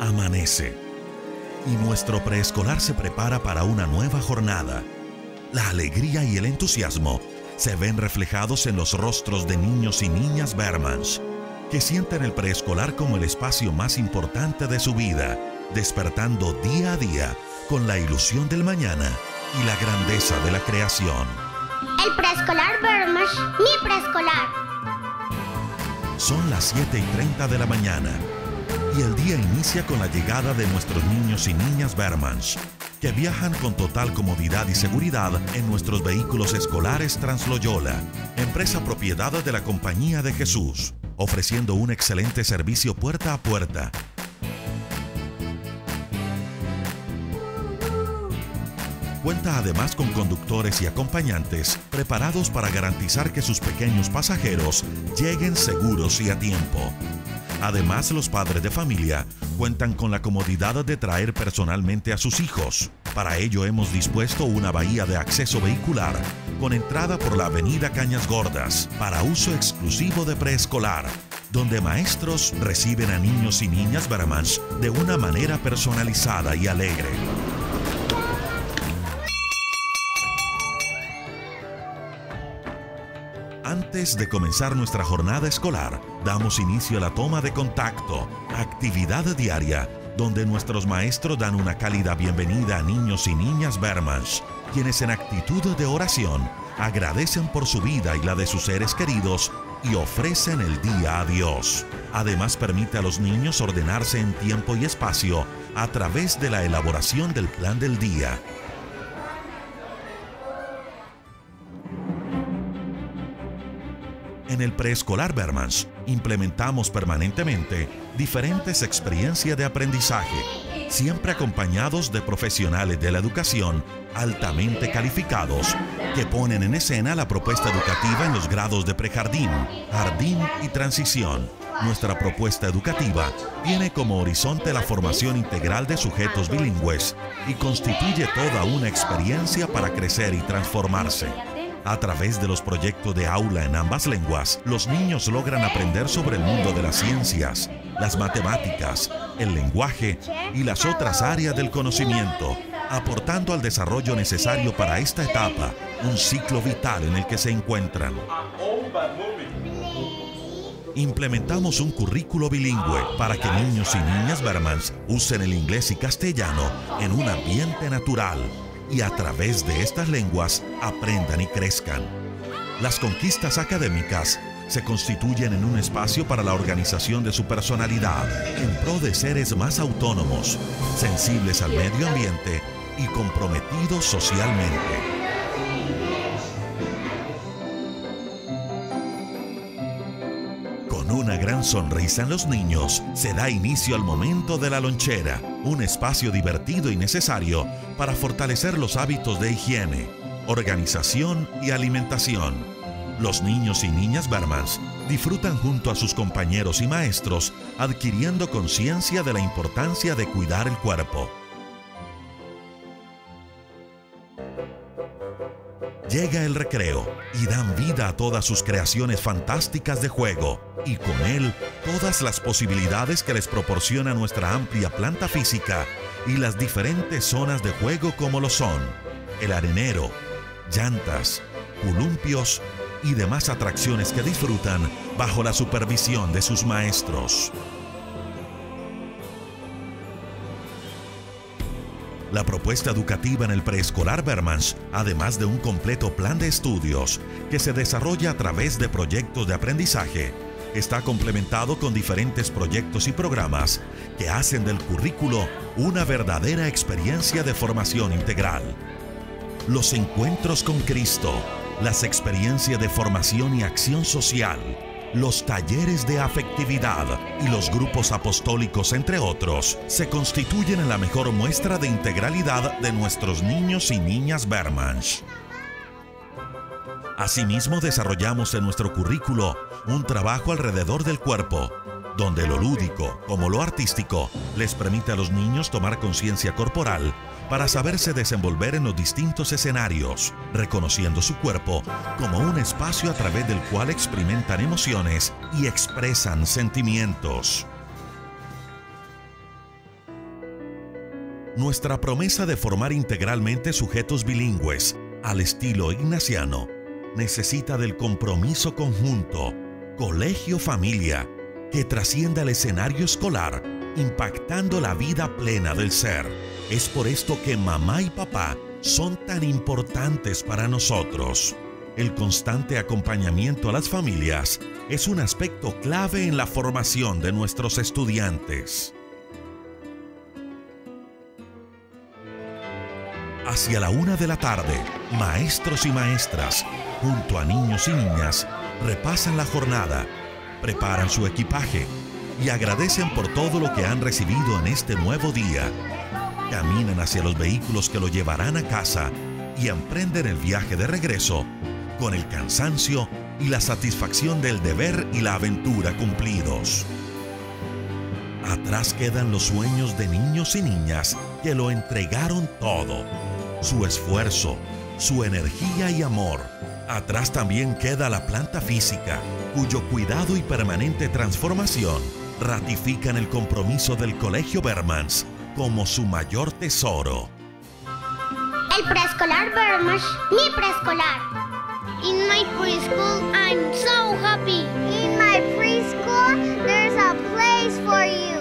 Amanece y nuestro preescolar se prepara para una nueva jornada. La alegría y el entusiasmo se ven reflejados en los rostros de niños y niñas Bermans, que sienten el preescolar como el espacio más importante de su vida, despertando día a día con la ilusión del mañana y la grandeza de la creación. El preescolar Bermans, mi preescolar. Son las 7 y 30 de la mañana y el día inicia con la llegada de nuestros niños y niñas Bermans, que viajan con total comodidad y seguridad en nuestros vehículos escolares Transloyola, empresa propiedad de la Compañía de Jesús, ofreciendo un excelente servicio puerta a puerta. Cuenta además con conductores y acompañantes preparados para garantizar que sus pequeños pasajeros lleguen seguros y a tiempo. Además, los padres de familia cuentan con la comodidad de traer personalmente a sus hijos. Para ello hemos dispuesto una bahía de acceso vehicular con entrada por la avenida Cañas Gordas para uso exclusivo de preescolar, donde maestros reciben a niños y niñas baramans de una manera personalizada y alegre. Antes de comenzar nuestra jornada escolar, damos inicio a la toma de contacto, actividad diaria, donde nuestros maestros dan una cálida bienvenida a niños y niñas Bermans, quienes en actitud de oración agradecen por su vida y la de sus seres queridos y ofrecen el día a Dios. Además permite a los niños ordenarse en tiempo y espacio a través de la elaboración del plan del día En el preescolar Bermans implementamos permanentemente diferentes experiencias de aprendizaje, siempre acompañados de profesionales de la educación altamente calificados que ponen en escena la propuesta educativa en los grados de prejardín, jardín y transición. Nuestra propuesta educativa tiene como horizonte la formación integral de sujetos bilingües y constituye toda una experiencia para crecer y transformarse. A través de los proyectos de aula en ambas lenguas, los niños logran aprender sobre el mundo de las ciencias, las matemáticas, el lenguaje y las otras áreas del conocimiento, aportando al desarrollo necesario para esta etapa, un ciclo vital en el que se encuentran. Implementamos un currículo bilingüe para que niños y niñas Bermans usen el inglés y castellano en un ambiente natural y a través de estas lenguas aprendan y crezcan. Las conquistas académicas se constituyen en un espacio para la organización de su personalidad en pro de seres más autónomos, sensibles al medio ambiente y comprometidos socialmente. Con una gran sonrisa en los niños, se da inicio al momento de la lonchera, un espacio divertido y necesario para fortalecer los hábitos de higiene, organización y alimentación. Los niños y niñas Bermans disfrutan junto a sus compañeros y maestros adquiriendo conciencia de la importancia de cuidar el cuerpo. Llega el recreo y dan vida a todas sus creaciones fantásticas de juego y con él todas las posibilidades que les proporciona nuestra amplia planta física y las diferentes zonas de juego como lo son el arenero, llantas, columpios y demás atracciones que disfrutan bajo la supervisión de sus maestros. La propuesta educativa en el preescolar Bermans, además de un completo plan de estudios que se desarrolla a través de proyectos de aprendizaje, está complementado con diferentes proyectos y programas que hacen del currículo una verdadera experiencia de formación integral. Los encuentros con Cristo, las experiencias de formación y acción social, los talleres de afectividad y los grupos apostólicos, entre otros, se constituyen en la mejor muestra de integralidad de nuestros niños y niñas Bermans. Asimismo, desarrollamos en nuestro currículo un trabajo alrededor del cuerpo, donde lo lúdico como lo artístico les permite a los niños tomar conciencia corporal para saberse desenvolver en los distintos escenarios, reconociendo su cuerpo como un espacio a través del cual experimentan emociones y expresan sentimientos. nuestra promesa de formar integralmente sujetos bilingües al estilo ignaciano necesita del compromiso conjunto, colegio-familia, que trascienda el escenario escolar, impactando la vida plena del ser. Es por esto que mamá y papá son tan importantes para nosotros. El constante acompañamiento a las familias es un aspecto clave en la formación de nuestros estudiantes. Hacia la una de la tarde, maestros y maestras, junto a niños y niñas, repasan la jornada, preparan su equipaje y agradecen por todo lo que han recibido en este nuevo día. Caminan hacia los vehículos que lo llevarán a casa y emprenden el viaje de regreso con el cansancio y la satisfacción del deber y la aventura cumplidos. Atrás quedan los sueños de niños y niñas que lo entregaron todo, su esfuerzo, su energía y amor. Atrás también queda la planta física, cuyo cuidado y permanente transformación ratifican el compromiso del Colegio Bermans como su mayor tesoro. El preescolar Bermash, mi preescolar. In my preschool, I'm so happy. In my preschool, there's a place for you.